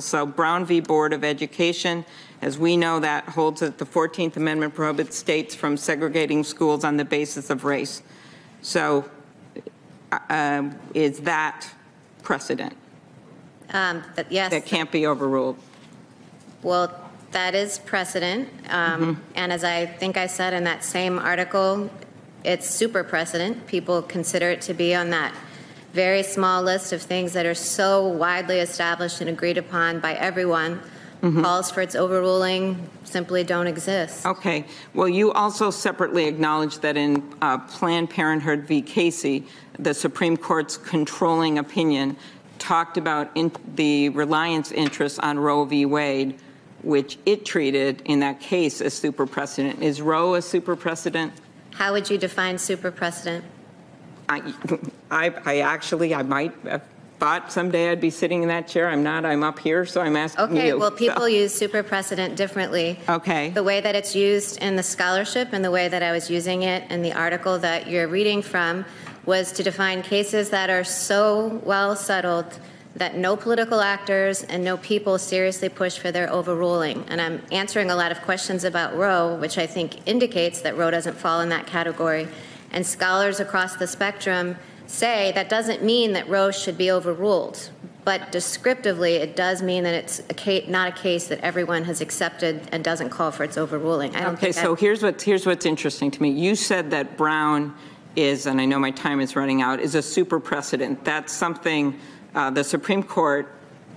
So Brown v. Board of Education, as we know, that holds that the 14th Amendment prohibits states from segregating schools on the basis of race. So um, is that precedent Um, But yes. that can't be overruled? Well, that is precedent. Um, And as I think I said in that same article, it's super precedent. People consider it to be on that very small list of things that are so widely established and agreed upon by everyone. Calls for its overruling simply don't exist. Okay. Well, you also separately acknowledged that in uh, Planned Parenthood v. Casey, the Supreme Court's controlling opinion talked about in- the reliance interest on Roe v. Wade, which it treated in that case as super precedent. Is Roe a super precedent? How would you define super precedent? I, I, I actually, I might have thought someday I'd be sitting in that chair. I'm not. I'm up here, so I'm asking you. Okay, well, people So- use super precedent differently. Okay. The way that it's used in the scholarship and the way that I was using it in the article that you're reading from was to define cases that are so well settled that no political actors and no people seriously push for their overruling. And I'm answering a lot of questions about Roe, which I think indicates that Roe doesn't fall in that category. And scholars across the spectrum say that doesn't mean that Roe should be overruled. But descriptively, it does mean that it's a case, not a case that everyone has accepted and doesn't call for its overruling. I don't Okay, think so here's what's, here's what's interesting to me. You said that Brown is, and I know my time is running out, is a super precedent. That's something uh, the Supreme Court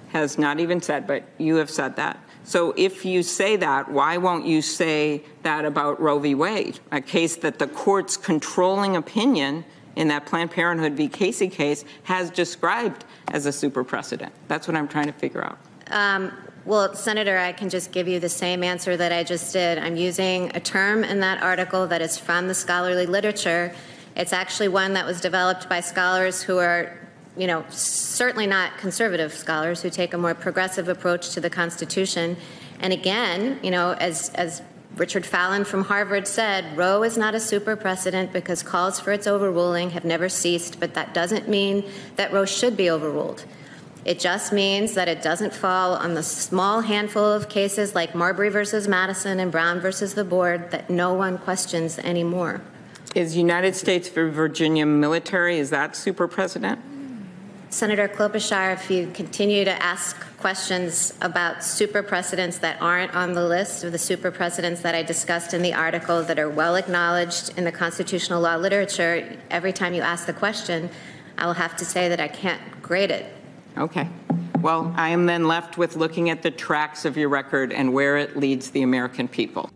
has not even said, but you have said that. So if you say that, why won't you say that about Roe v. Wade, a case that the court's controlling opinion in that Planned Parenthood v. Casey case has described as a super precedent? That's what I'm trying to figure out. Um, well, Senator, I can just give you the same answer that I just did. I'm using a term in that article that is from the scholarly literature. It's actually one that was developed by scholars who are, you know, certainly not conservative scholars who take a more progressive approach to the Constitution. And again, you know, as as Richard Fallon from Harvard said, Roe is not a super precedent because calls for its overruling have never ceased, but that doesn't mean that Roe should be overruled. It just means that it doesn't fall on the small handful of cases like Marbury versus Madison and Brown versus the board that no one questions anymore. Is United States v. Virginia military, is that super precedent? Senator Klobuchar, if you continue to ask questions about super precedents that aren't on the list of the super precedents that I discussed in the article that are well acknowledged in the constitutional law literature, every time you ask the question, I will have to say that I can't grade it. Okay. Well, I am then left with looking at the tracks of your record and where it leads the American people.